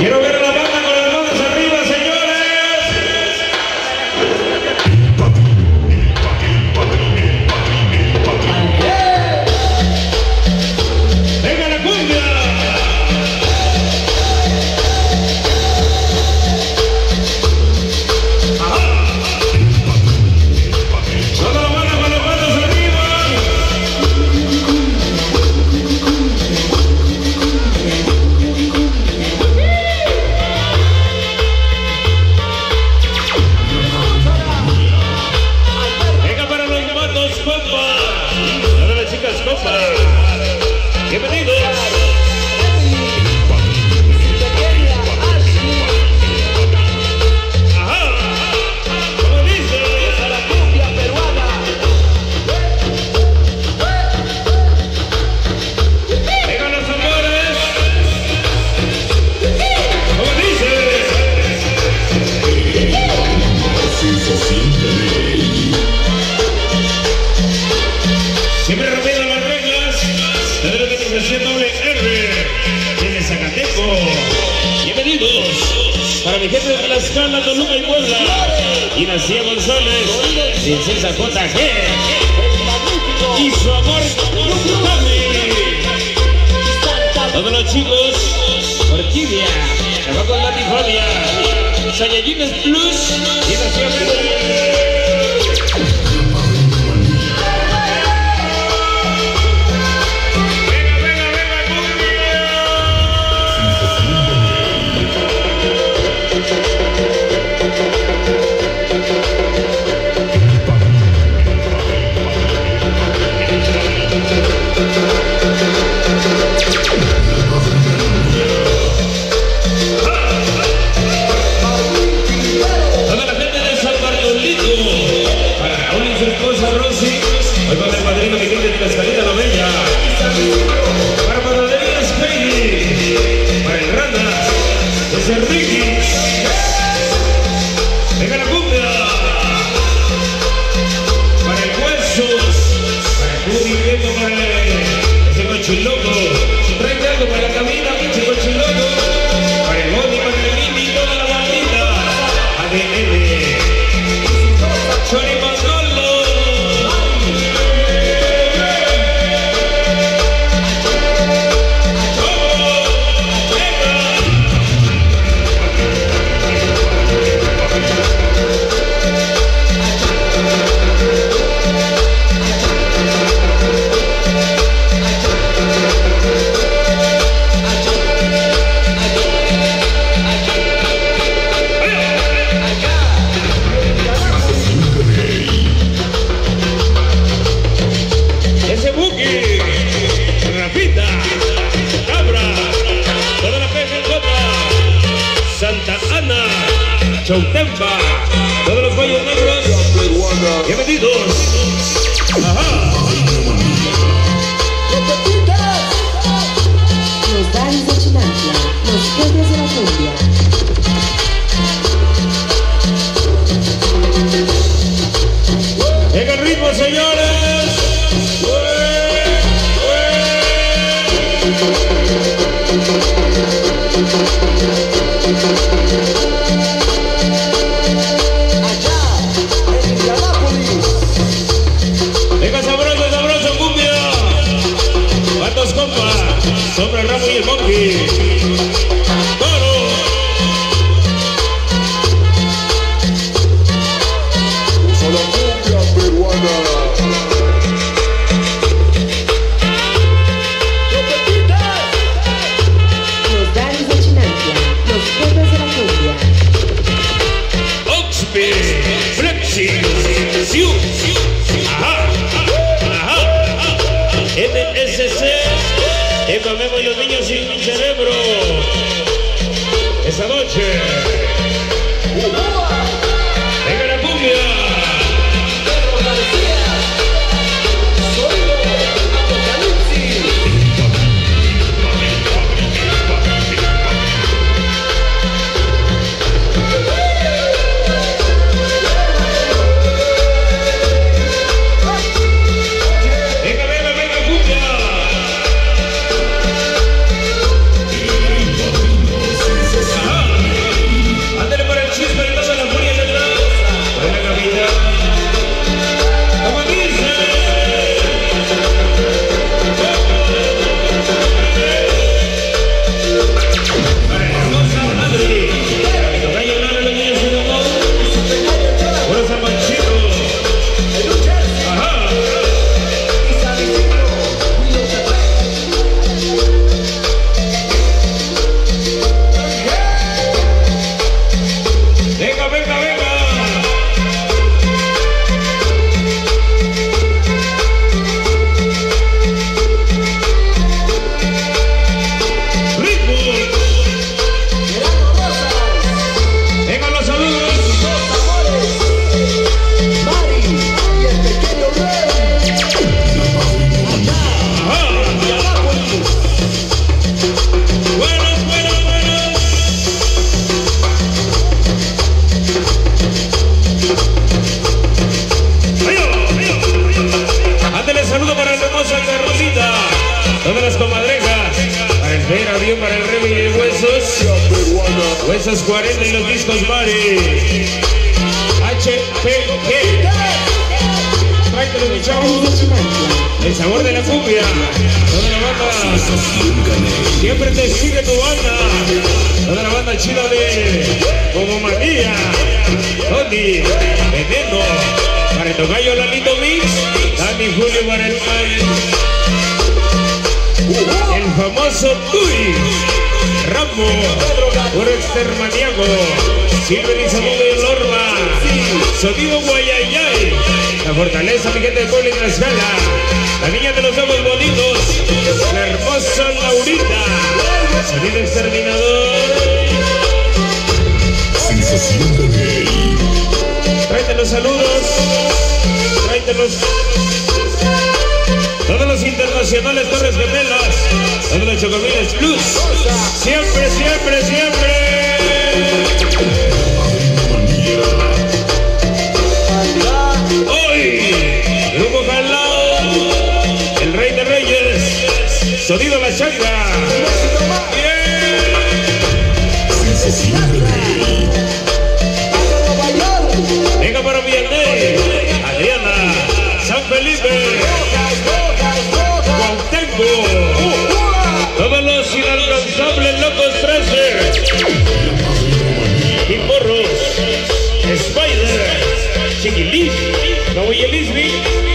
Quiero ver Para mi gente de Tlaxcala, Toluca y Puebla. Y Nacía González, Princesa JG. Y su amor, Mami. Todos los chicos, Orquídea, Chabaco Latifobia, Sayayines Plus y Nacía Peace. Chautemba, todos los cuellos negros, bienvenidos. Ajá. Los bares de Chinantla, los jefes de la cumbia. be flexing. Siu, ajá, ajá. MSC, los niños sin cerebro. Esa noche. Huesos 40 y los discos Mari. HPG. Tráetelo, mi chavo. El sabor de la cumbia. Toda la banda. Siempre te sigue tu banda. Toda la banda china de Como María. Tony. Veneno. Para el tocayo Lalito Mix. Dani Julio para el. El famoso Tui. Rambo. Puro extermaniaco. Silver y Samuel de Lorma. Sonido Guayayay. La fortaleza, mi gente de Puebla y Tlaxcala. La niña de los ojos bonitos. La hermosa Laurita. Sonido exterminador. Sensación de gay. Tráete los saludos. Tráete los. Todos los internacionales Torres Gemelas. Todos los Chocomines Plus. Siempre, siempre, siempre. Hoy, Grupo Jalao, el Rey de Reyes, Sonido La Changa. Felizmente.